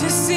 to see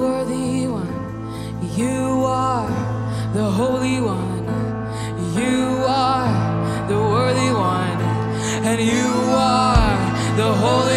worthy one. You are the holy one. You are the worthy one. And you are the holy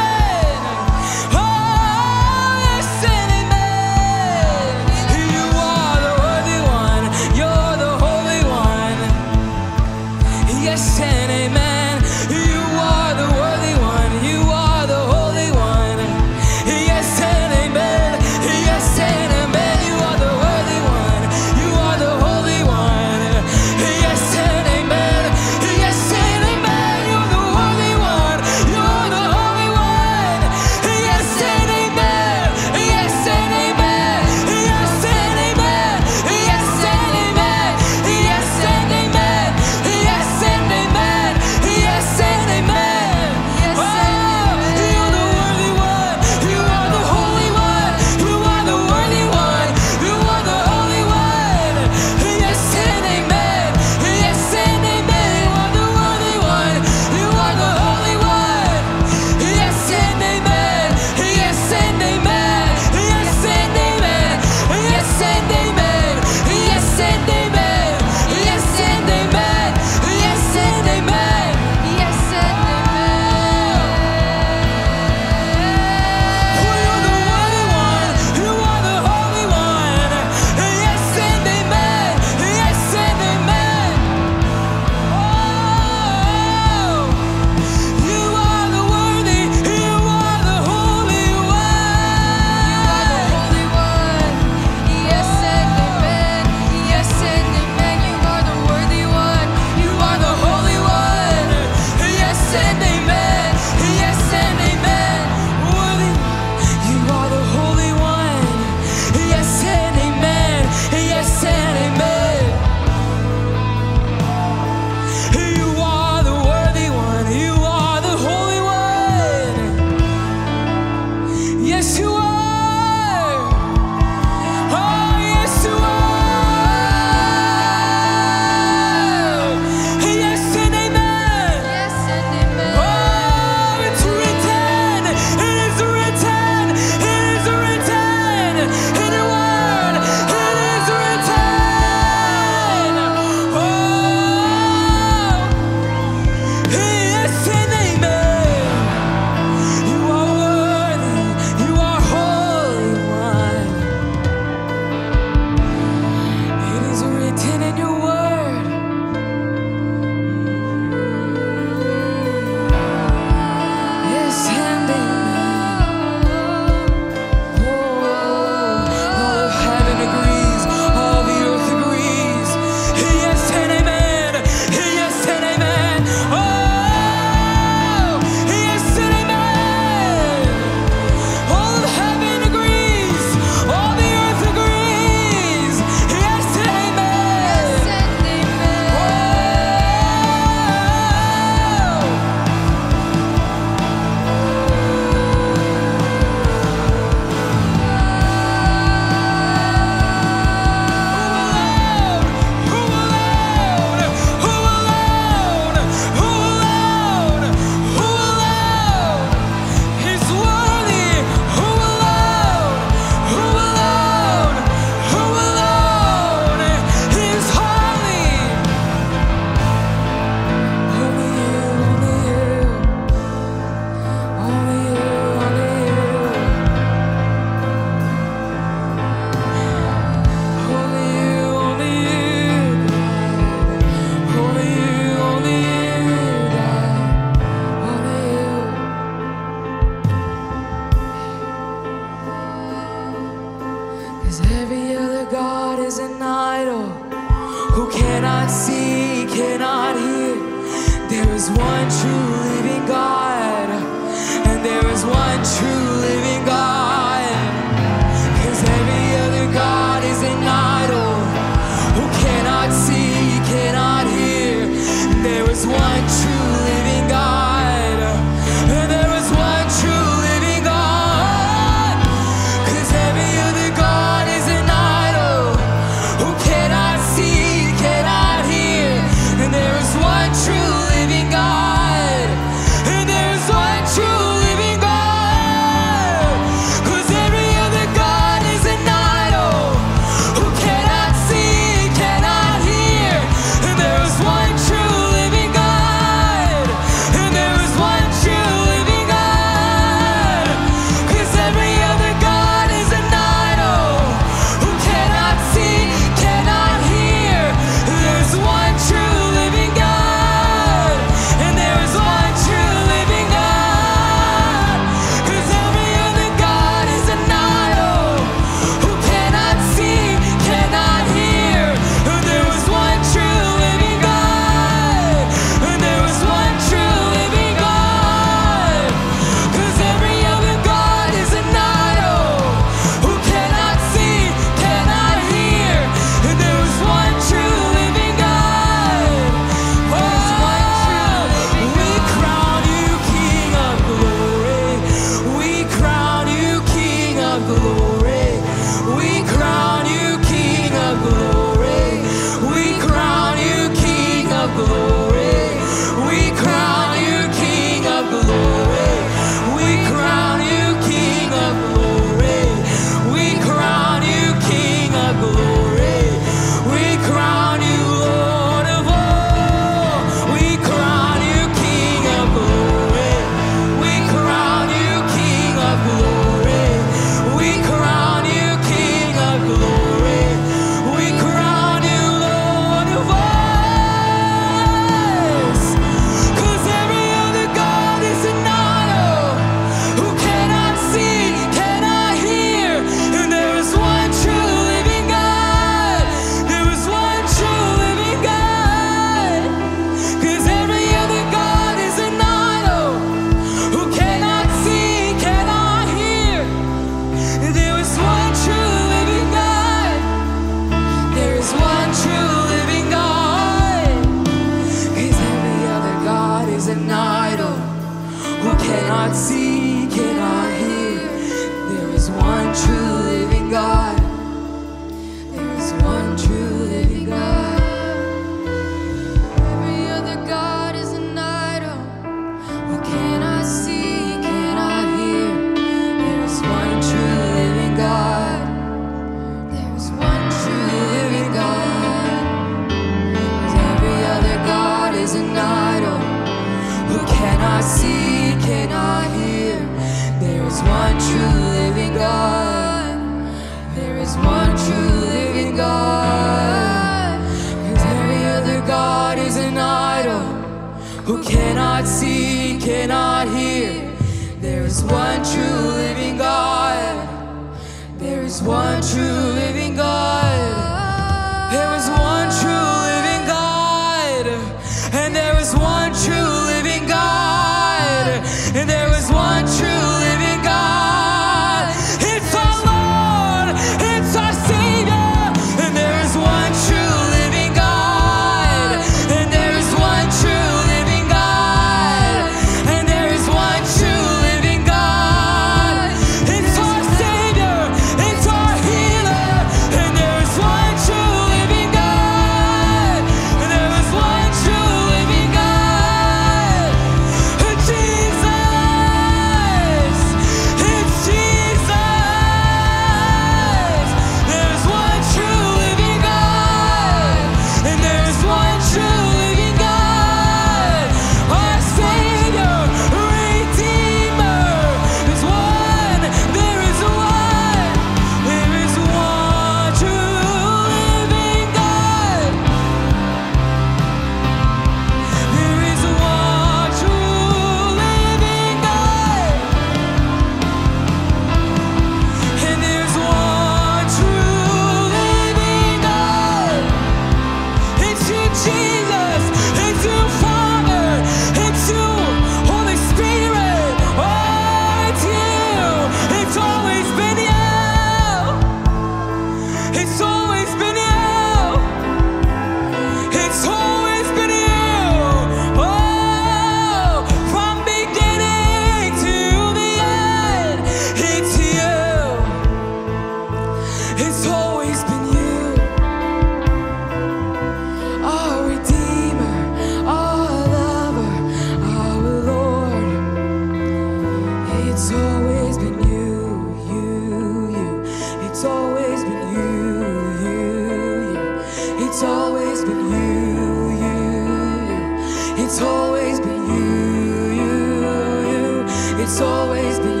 It's always been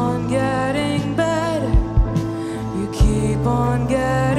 on getting better. You keep on getting